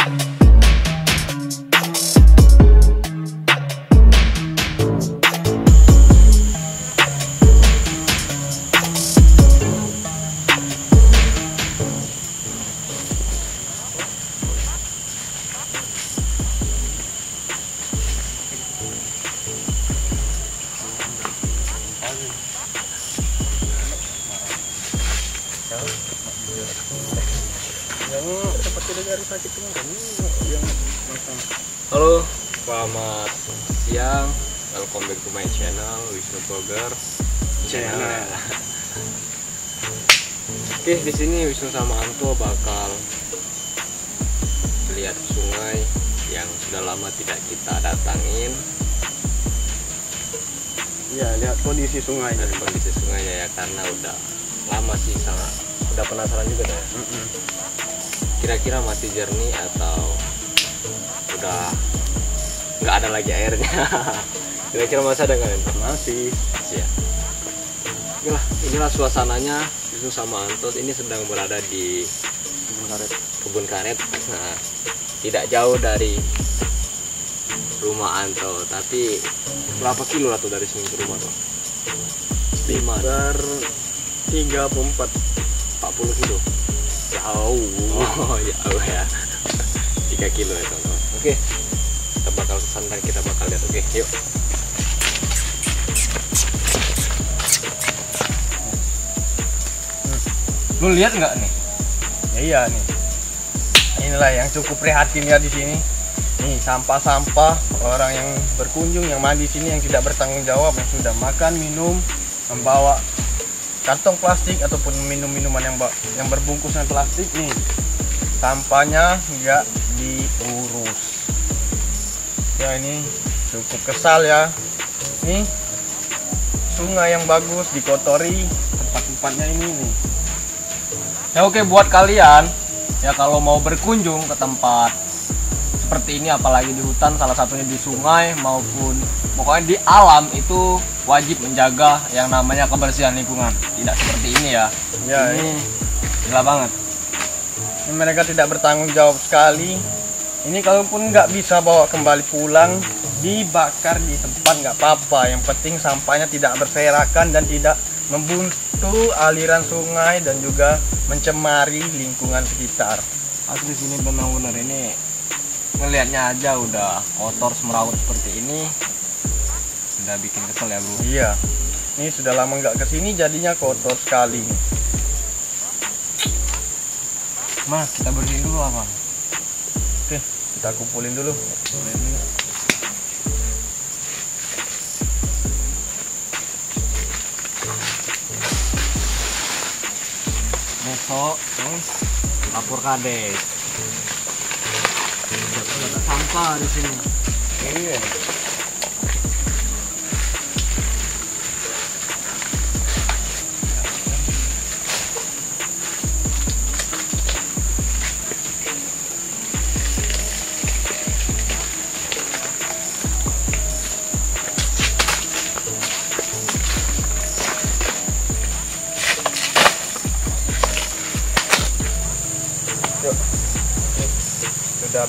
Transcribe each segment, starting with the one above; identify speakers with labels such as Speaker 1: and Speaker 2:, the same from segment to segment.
Speaker 1: yang
Speaker 2: siang. Welcome back to my channel Wisnu Blogger.
Speaker 1: Channel.
Speaker 2: ya. Oke, di sini Wisnu sama Anto bakal lihat sungai yang sudah lama tidak kita datangin
Speaker 1: ya lihat kondisi sungai
Speaker 2: dan kondisi sungainya ya karena udah lama sih sangat udah penasaran juga ya. Kira-kira masih jernih atau udah nggak ada lagi airnya? Kira-kira masih ada nggak?
Speaker 1: Masih.
Speaker 2: Ya inilah inilah suasananya. Wisnu sama Antos ini sedang berada di
Speaker 1: karet.
Speaker 2: kebun karet. Nah tidak jauh dari rumah Anto tapi berapa kilo lah tuh dari sini ke rumah tuh? Lima.
Speaker 1: Sekitar 34
Speaker 2: 40 kilo? Jauh. Oh, jauh ya. 3 kilo ya teman-teman. Oke kita bakal kesan dan kita bakal lihat. Oke yuk. Lu lihat nggak nih?
Speaker 1: Ya iya nih. Inilah yang cukup prihatin ya di sini. Nih sampah-sampah orang yang berkunjung yang mandi sini yang tidak bertanggung jawab yang sudah makan minum membawa kantong plastik ataupun minum minuman yang yang berbungkus dengan plastik nih. Sampahnya nggak diurus ya ini cukup kesal ya nih sungai yang bagus dikotori tempat-tempatnya ini nih
Speaker 2: Ya oke buat kalian ya kalau mau berkunjung ke tempat seperti ini apalagi di hutan salah satunya di sungai maupun pokoknya di alam itu wajib menjaga yang namanya kebersihan lingkungan. Tidak seperti ini ya.
Speaker 1: ya
Speaker 2: ini gila banget.
Speaker 1: Ini mereka tidak bertanggung jawab sekali ini kalaupun nggak bisa bawa kembali pulang dibakar di tempat nggak apa-apa. Yang penting sampahnya tidak berserakan dan tidak membuntu aliran sungai dan juga mencemari lingkungan sekitar.
Speaker 2: Asli sini benar-benar ini ngelihatnya aja udah kotor semrawut seperti ini. Udah bikin kesel ya bro.
Speaker 1: iya. Ini sudah lama nggak ke sini jadinya kotor sekali.
Speaker 2: Mas kita bersihin dulu apa?
Speaker 1: Kita kumpulin dulu.
Speaker 2: Besok lapor kades sampah di sini.
Speaker 1: Iya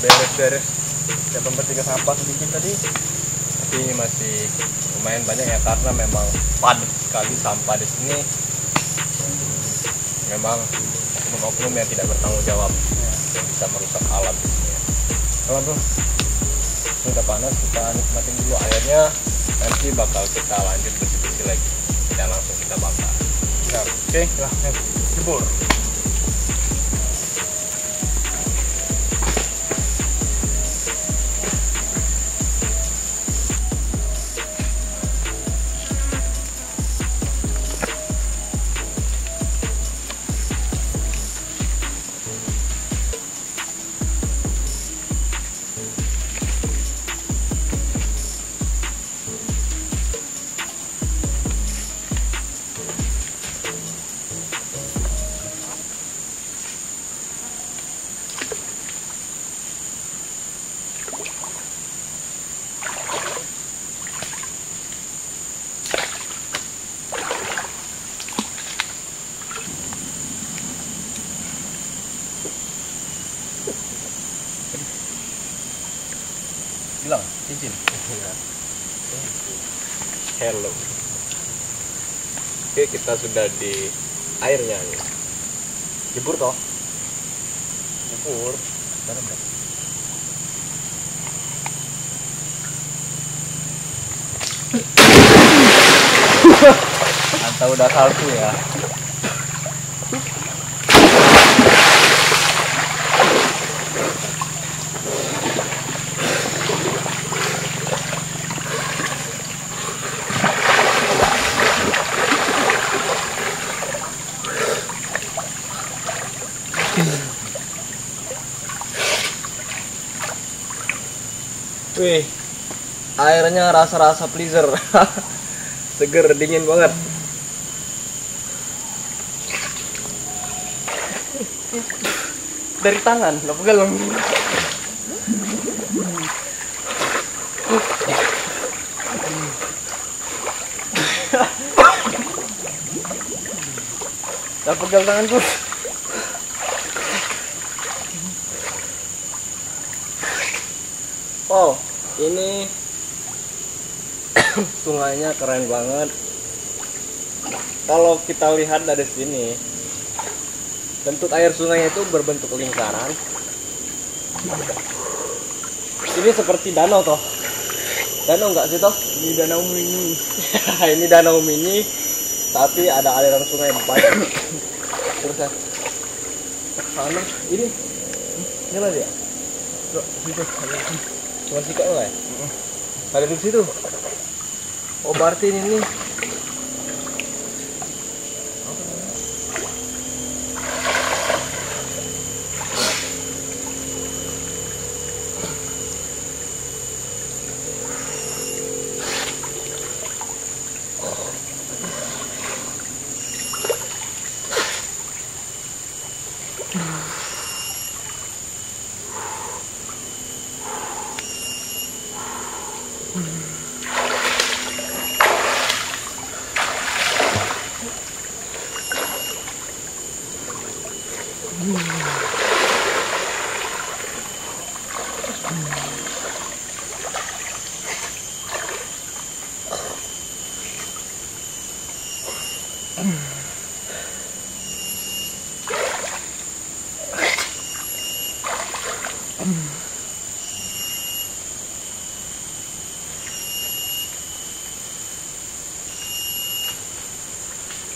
Speaker 1: beres-beres. Yang membersihkan sampah sedikit tadi.
Speaker 2: tapi masih lumayan banyak ya karena memang padat sekali sampah di sini memang oknum-oknum yang tidak bertanggung jawab yang bisa merusak alam di sini ya.
Speaker 1: Kalau bro,
Speaker 2: sudah panas kita nikmatin dulu airnya nanti bakal kita lanjut bersih-bersih lagi dan langsung kita bakar
Speaker 1: oke, lah, yuk, jebur. Bilang izin
Speaker 2: Hello. Oke, kita sudah di airnya nih. Jebur toh? Jebur. Atau udah salju ya? Wih, airnya rasa-rasa pleaser. Seger, dingin banget.
Speaker 1: dari tangan lo pegang Lah pegang tanganku.
Speaker 2: Wow, ini sungainya keren banget. Kalau kita lihat dari sini, bentuk air sungai itu berbentuk lingkaran. Ini seperti danau toh. Danau enggak sih toh?
Speaker 1: Ini danau mini.
Speaker 2: ini danau mini, tapi ada aliran sungai banyak. Terus ya, sana ini, ini dia?
Speaker 1: Bro.
Speaker 2: Cuma sikat lah ya? Ada di situ. Oh berarti ini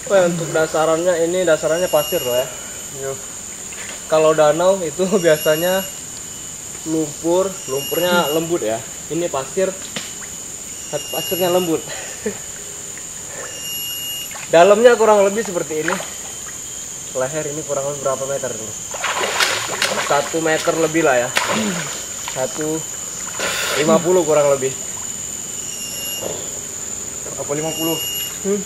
Speaker 2: Oh, ya, untuk dasarannya ini dasarannya pasir loh ya.
Speaker 1: Yo.
Speaker 2: Kalau danau itu biasanya lumpur, lumpurnya lembut ya. Ini pasir, pasirnya lembut. Dalamnya kurang lebih seperti ini. Leher ini kurang lebih berapa meter dulu? Satu meter lebih lah ya. Satu lima puluh kurang lebih.
Speaker 1: Apa 50?
Speaker 2: Hmm.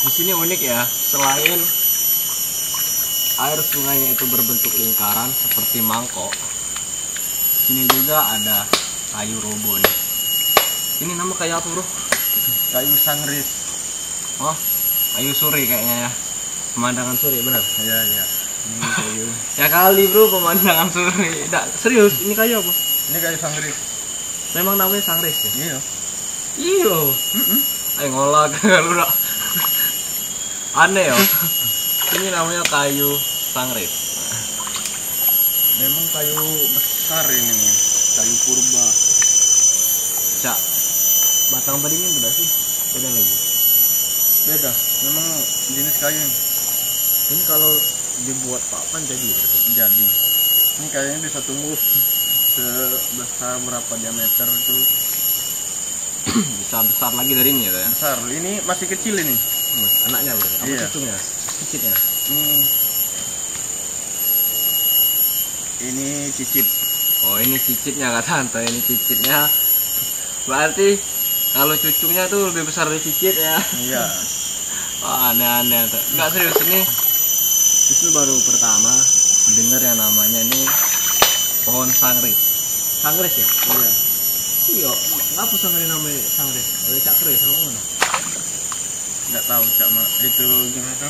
Speaker 2: Di sini unik ya, selain air sungainya itu berbentuk lingkaran seperti mangkok, sini juga ada kayu robo nih. Ini nama kayu apa bro?
Speaker 1: Kayu sangris.
Speaker 2: Oh, kayu suri kayaknya ya. Pemandangan suri benar.
Speaker 1: Ya, ya. Ini kayu.
Speaker 2: Ya kali bro pemandangan suri. Nggak, serius, ini kayu apa?
Speaker 1: Ini kayu sangris.
Speaker 2: Memang namanya sangris ya?
Speaker 1: Iya.
Speaker 2: Iya.
Speaker 1: Mm-mm.
Speaker 2: Ayo ngolah kalau udah aneh ya. Ini namanya kayu sangris.
Speaker 1: Memang kayu besar ini nih. Kayu purba.
Speaker 2: Cak, batang beringin beda sih? Beda lagi.
Speaker 1: Beda. Memang jenis kayu ini.
Speaker 2: Ini kalau dibuat papan jadi berarti.
Speaker 1: jadi. Ini kayaknya bisa tumbuh sebesar berapa diameter itu
Speaker 2: bisa besar lagi dari ini ya,
Speaker 1: besar. Ini masih kecil ini.
Speaker 2: Anaknya berarti. Apa
Speaker 1: Iya.
Speaker 2: cucunya? Cicitnya.
Speaker 1: Ini ini cicit.
Speaker 2: Oh ini cicitnya kata Tante, ini cicitnya. Berarti kalau cucunya tuh lebih besar dari cicit ya
Speaker 1: iya
Speaker 2: Wah, aneh-aneh tuh. Enggak serius ini itu baru pertama dengar yang namanya ini pohon sangris. Sangris ya?
Speaker 1: iya
Speaker 2: Iya, ngapa sangris namanya sangris? Oleh cak keris sama mana?
Speaker 1: Nggak tahu cak mak itu gimana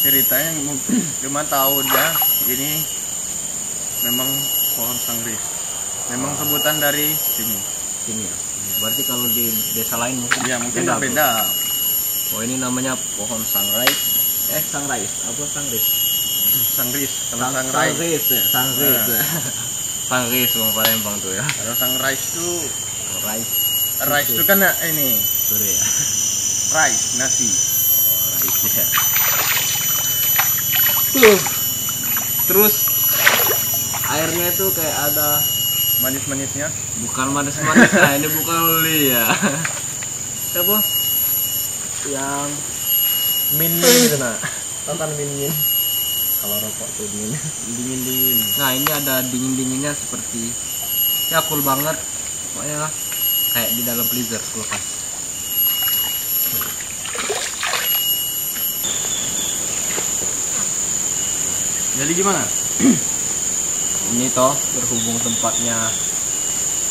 Speaker 1: ceritanya mungkin cuma tahu dia ini memang pohon sangris memang sebutan dari sini
Speaker 2: Sini ya. Berarti kalau di desa lain mungkin
Speaker 1: ya mungkin
Speaker 2: beda,
Speaker 1: berbeda
Speaker 2: Oh, ini namanya pohon sangrais. Eh, sangrais. Apa sangris?
Speaker 1: sangris kalau
Speaker 2: Sang-
Speaker 1: sangrai
Speaker 2: Sangris ya, sangris.
Speaker 1: Nah.
Speaker 2: Sangris Bang Palembang tuh ya.
Speaker 1: kalau sangrais itu
Speaker 2: Sangrais.
Speaker 1: rice itu kan ini
Speaker 2: Sorry ya.
Speaker 1: Rice nasi
Speaker 2: Itu ya. Tuh. Terus airnya itu kayak ada
Speaker 1: manis-manisnya
Speaker 2: bukan manis-manis nah ini bukan li ya. Apa? Yang min min gitu nah. Tonton min min. Kalau rokok tuh dingin.
Speaker 1: dingin dingin
Speaker 2: Nah ini ada dingin dinginnya seperti ya cool banget. Pokoknya kayak di dalam freezer kulkas.
Speaker 1: Jadi gimana
Speaker 2: ini toh berhubung tempatnya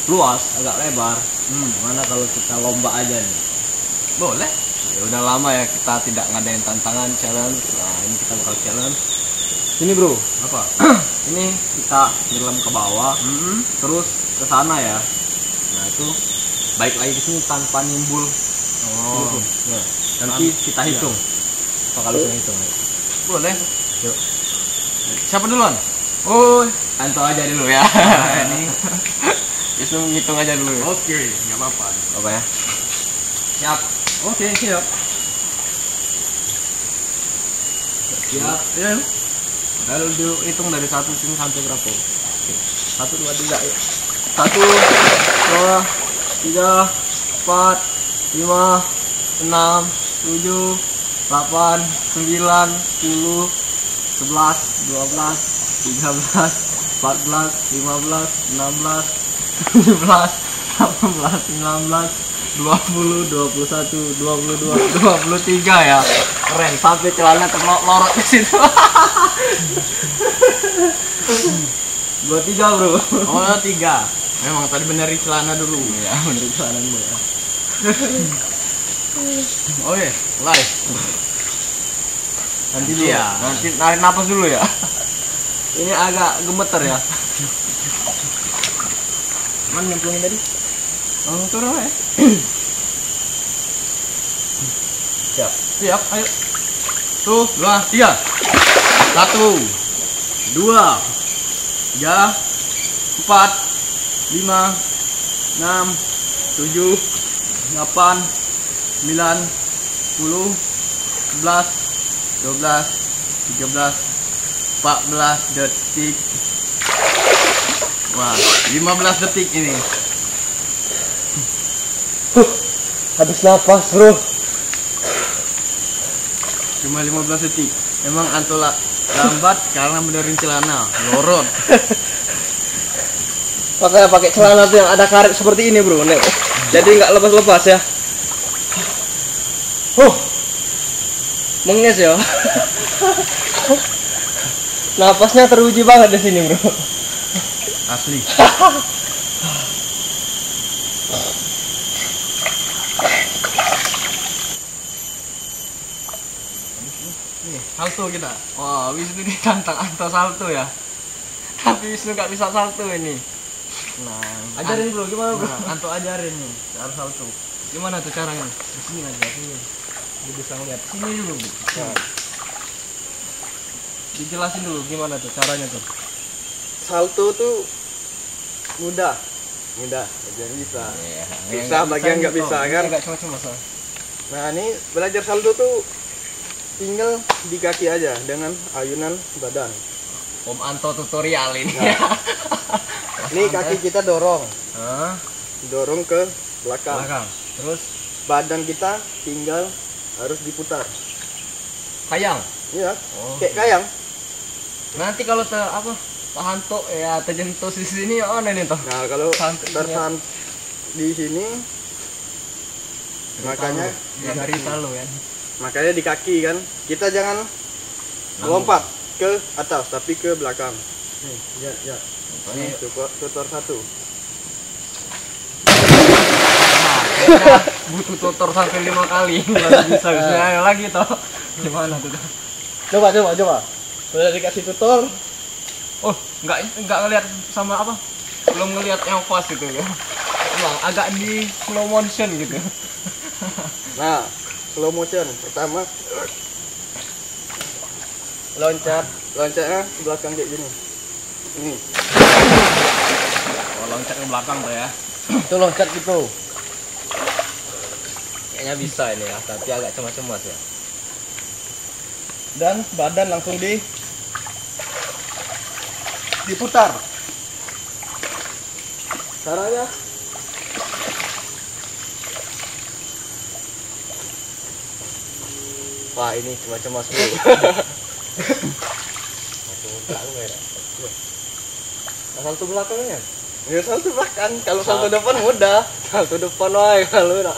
Speaker 2: luas agak lebar
Speaker 1: hmm.
Speaker 2: mana kalau kita lomba aja nih
Speaker 1: boleh
Speaker 2: ya udah lama ya kita tidak ngadain tantangan challenge nah ini kita bakal challenge sini bro
Speaker 1: apa
Speaker 2: ini kita nyelam ke bawah
Speaker 1: hmm.
Speaker 2: terus ke sana ya nah itu baik lagi ke sini tanpa nimbul
Speaker 1: oh
Speaker 2: Tuh, ya. nanti kita
Speaker 1: Iya.
Speaker 2: hitung apa kalau kita hitung ya?
Speaker 1: boleh. Siapa duluan?
Speaker 2: Oh anto aja dulu ya.
Speaker 1: Ini.
Speaker 2: Itu ngitung aja dulu. Ya.
Speaker 1: oke nggak apa-apa.
Speaker 2: Apa ya? Siap.
Speaker 1: Oke siap.
Speaker 2: Siap.
Speaker 1: Ya.
Speaker 2: Lalu dihitung dari satu sini sampai berapa? Satu dua tiga. Yuk. Satu dua tiga empat lima enam tujuh delapan sembilan sepuluh sebelas dua belas tiga belas empat belas lima belas enam belas tujuh belas delapan belas sembilan belas dua puluh dua puluh satu dua puluh dua dua puluh tiga ya. Keren sampai celana terlorot di situ. dua tiga bro.
Speaker 1: Oh tiga. Memang tadi benerin celana dulu.
Speaker 2: Ya menurut celana dulu ya.
Speaker 1: Oke live
Speaker 2: nanti dulu.
Speaker 1: Iya.
Speaker 2: nanti narik napas dulu ya. Ini agak gemeter ya.
Speaker 1: Mana nyemplungin tadi.
Speaker 2: Langsung turun ya?
Speaker 1: Siap. Siap ayo. Tuh dua tiga. Satu dua tiga empat lima enam tujuh delapan sembilan sepuluh sebelas dua belas tiga belas empat belas detik wah lima belas detik ini.
Speaker 2: Habis napas bro.
Speaker 1: Cuma 15 detik. Emang antola lambat karena benerin celana lorot.
Speaker 2: Makanya pakai celana tuh yang ada karet seperti ini bro. Nek. jadi nggak lepas-lepas ya. Huh menges ya napasnya teruji banget di sini bro.
Speaker 1: Asli. Nih salto kita.
Speaker 2: Wah Wisnu ditantang Anto salto ya. Tapi Wisnu nggak bisa salto ini.
Speaker 1: Nah
Speaker 2: ajarin bro. Gimana bro?
Speaker 1: Nah, anto ajarin nih cara salto.
Speaker 2: Gimana tuh caranya? Di sini aja sini Dia bisa ngeliat. Sini dulu bro
Speaker 1: Nah.
Speaker 2: dijelasin dulu gimana tuh caranya tuh.
Speaker 1: Salto tuh mudah. Mudah bagian bisa.
Speaker 2: Iya,
Speaker 1: Bisa, bagian nggak bisa, kan?
Speaker 2: nggak cuma-cuma
Speaker 1: nah ini belajar salto tuh tinggal di kaki aja dengan ayunan badan.
Speaker 2: Om Anto tutorial ini.
Speaker 1: Nah. ini kaki kita dorong.
Speaker 2: Hah?
Speaker 1: dorong ke belakang.
Speaker 2: Belakang. Terus?
Speaker 1: Badan kita tinggal harus diputar.
Speaker 2: Kayang?
Speaker 1: Iya.
Speaker 2: Oh.
Speaker 1: kayak kayang.
Speaker 2: Nanti kalau ter apa Hanto ya terjentuh di sini oh ini toh.
Speaker 1: Nah kalau
Speaker 2: Santai,
Speaker 1: tersan di sini makanya
Speaker 2: dari selalu ya.
Speaker 1: makanya di kaki kan. Kita jangan lompat ke atas tapi ke belakang. Nih ya ya ini tutor satu
Speaker 2: butuh tutor sampai lima kali baru bisa bisa ayo lagi toh. Gimana tuh?
Speaker 1: Coba coba coba. Sudah dikasih tutor?
Speaker 2: Oh nggak nggak ngelihat sama apa? Belum ngelihat yang pas gitu ya. Emang agak di slow motion gitu.
Speaker 1: Nah slow motion. Pertama loncat. Loncatnya ke belakang kayak gini. Ini.
Speaker 2: Oh, loncat ke belakang tuh ya.
Speaker 1: Itu loncat gitu
Speaker 2: kayaknya bisa ini ya tapi agak cemas-cemas ya.
Speaker 1: Dan badan langsung di diputar. Caranya wah ini cuma-cuma bro.
Speaker 2: Salto belakangnya?
Speaker 1: Ya salto belakang. Kalau salto depan mudah. Salto depan wae kalau nak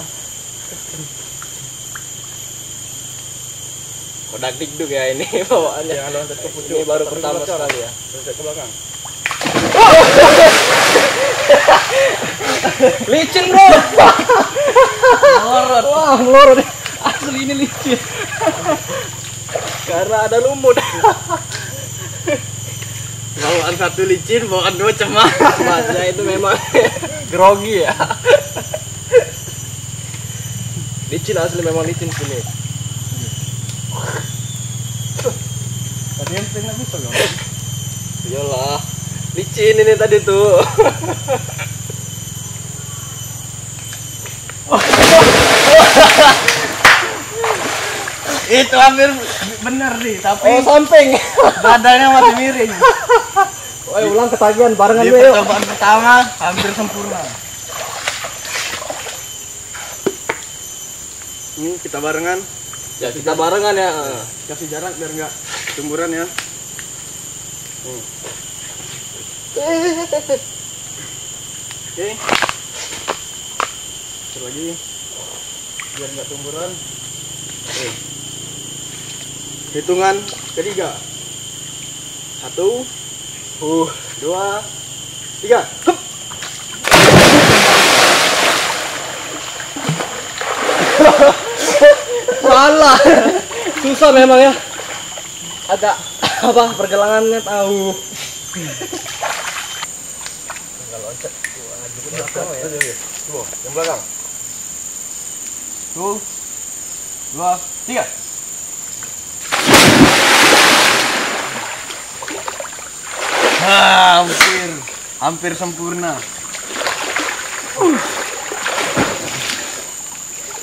Speaker 2: kodak dikduk ya ini bawaannya?
Speaker 1: Jangan loncat ke pucuk
Speaker 2: ini baru
Speaker 1: Tapi
Speaker 2: pertama
Speaker 1: loncat.
Speaker 2: sekali ya.
Speaker 1: loncat ke belakang.
Speaker 2: Licin bro! Melorot. Wah melorot. Asli ini licin.
Speaker 1: Karena ada lumut. Bawaan satu licin bawaan dua cemas
Speaker 2: masnya itu memang grogi ya licin asli memang licin sini.
Speaker 1: Tadi yang pengen bisa loh.
Speaker 2: Iyalah licin ini tadi tuh.
Speaker 1: Itu hampir bener nih tapi
Speaker 2: oh samping.
Speaker 1: badannya masih miring.
Speaker 2: Woi ulang ketagihan barengan
Speaker 1: di percobaan pertama hampir sempurna ini kita barengan.
Speaker 2: Ya kita barengan ya.
Speaker 1: Kasih jarak biar nggak cemburan ya. Nih. oke. Satu lagi. Biar nggak cemburan Oke. hitungan ketiga. Satu. Uh dua. Tiga. Hup.
Speaker 2: salah susah memang ya. Agak apa pergelangannya tahu.
Speaker 1: Tuh, yang belakang
Speaker 2: tuh dua tiga
Speaker 1: Ah, hampir hampir sempurna.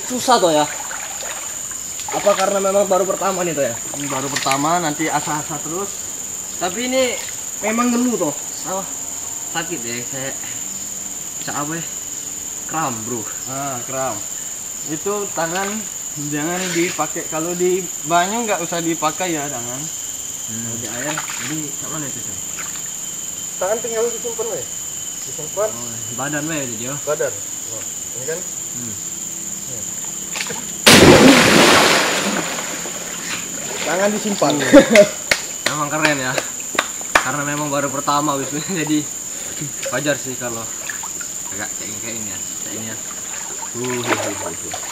Speaker 2: Susah tuh ya apa karena memang baru pertama nih tuh ya?
Speaker 1: Ini baru pertama nanti asa-asa terus.
Speaker 2: Tapi ini memang gelu tuh salah. Sakit ya kayak kayak apa ya kram bro.
Speaker 1: Ah kram. Itu tangan jangan dipakai. Kalau di banyu nggak usah dipakai ya tangan.
Speaker 2: Kalau di air jadi kayak mana itu tuh
Speaker 1: tangan tinggal disimpan weh. Disimpan.
Speaker 2: Oh, badan weh itu Jo.
Speaker 1: badan. Wah, ini kan
Speaker 2: Hmm.
Speaker 1: Tangan disimpan.
Speaker 2: Memang keren ya. Karena memang baru pertama wis jadi wajar sih kalau agak kayak kayak ini ya kayak ini ya.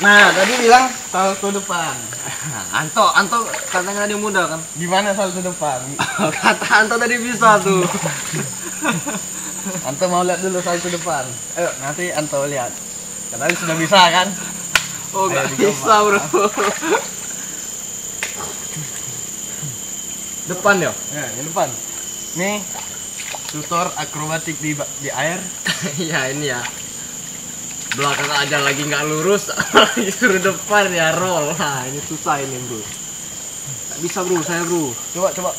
Speaker 1: Nah tadi bilang salto depan.
Speaker 2: Anto Anto katanya tadi muda kan?
Speaker 1: Gimana salto depan?
Speaker 2: Kata Anto tadi bisa tuh.
Speaker 1: Anto mau lihat dulu salto depan. Ayo nanti Anto lihat. Karena dia sudah bisa kan?
Speaker 2: Oh nggak bisa bro depan ya?
Speaker 1: Ya yang depan. Nih tutor akrobatik di di air.
Speaker 2: Iya ini ya. Belakang aja lagi nggak lurus disuruh depan ya roll. Nah ini susah ini bro. Nggak bisa bro saya bro.
Speaker 1: Coba coba.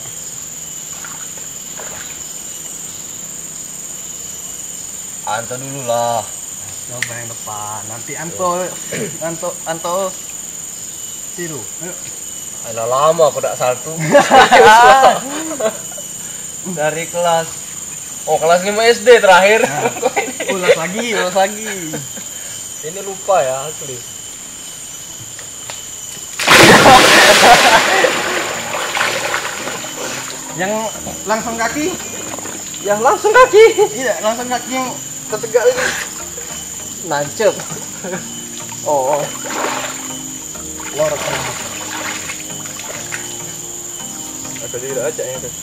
Speaker 2: Anto dulu lah.
Speaker 1: Coba yang depan. Nanti Anto Anto Anto. Tiru. Ayo
Speaker 2: Alah lama aku tak salto
Speaker 1: dari kelas
Speaker 2: oh kelas 5 SD terakhir.
Speaker 1: Ulas lagi ulas lagi.
Speaker 2: Ini lupa ya asli.
Speaker 1: Yang langsung kaki?
Speaker 2: Ya langsung kaki.
Speaker 1: iya langsung kaki yang ketegak ini
Speaker 2: Nancep. Oh, oh.
Speaker 1: lorok aku tidak aja ya guys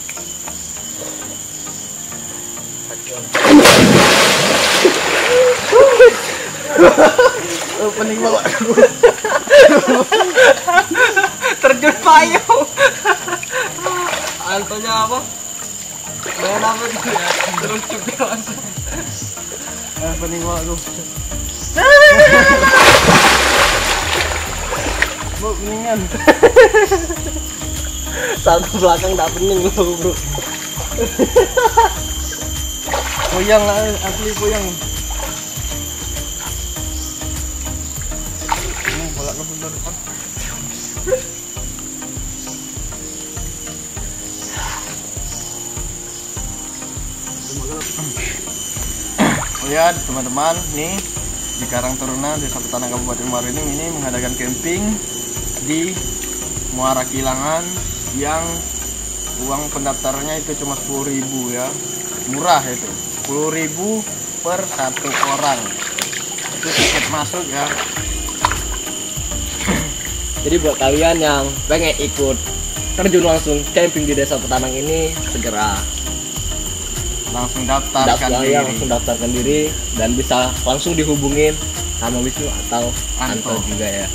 Speaker 1: Opening malah
Speaker 2: terjun payung. Antonya apa? Main apa gitu ya? Terus juga langsung.
Speaker 1: opening malah aku. Bu, mendingan.
Speaker 2: Satu belakang tak pening lu bro.
Speaker 1: Puyang lah, asli puyang. Ini bola ke sebelah depan. Oh ya teman-teman, nih di Karang Taruna Desa Petanang Kabupaten Muara ini mengadakan camping di Muara Kilangan yang uang pendaftarannya itu cuma 10.000 ya. Murah itu. 10.000 per satu orang. Itu tiket masuk ya.
Speaker 2: Jadi buat kalian yang pengen ikut terjun langsung camping di desa Petanang ini segera
Speaker 1: langsung daftarkan
Speaker 2: daftar
Speaker 1: diri.
Speaker 2: ya, langsung daftarkan diri dan bisa langsung dihubungin sama Wisnu atau
Speaker 1: Anto.
Speaker 2: Anto. juga ya.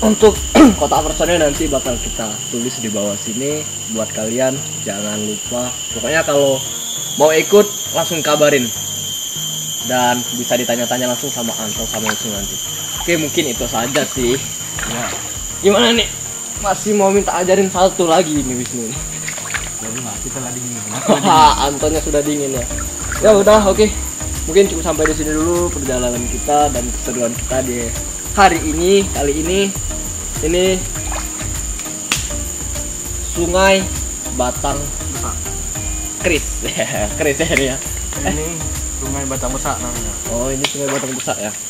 Speaker 2: Untuk kota personnya nanti bakal kita tulis di bawah sini buat kalian jangan lupa. Pokoknya kalau mau ikut langsung kabarin dan bisa ditanya-tanya langsung sama Anto sama Wisnu nanti. Oke mungkin itu saja sih.
Speaker 1: ya
Speaker 2: Gimana nih? Masih mau minta ajarin satu lagi nih Wisnu.
Speaker 1: lah kita lagi ini
Speaker 2: Wah, Antonnya sudah dingin ya. Ya udah, oke. Mungkin cukup sampai di sini dulu perjalanan kita dan keseruan kita di hari ini. Kali ini ini Sungai Batang Kris. Kris ya ini ya.
Speaker 1: ini sungai Batang Besak namanya
Speaker 2: Oh, ini Sungai Batang Besar ya.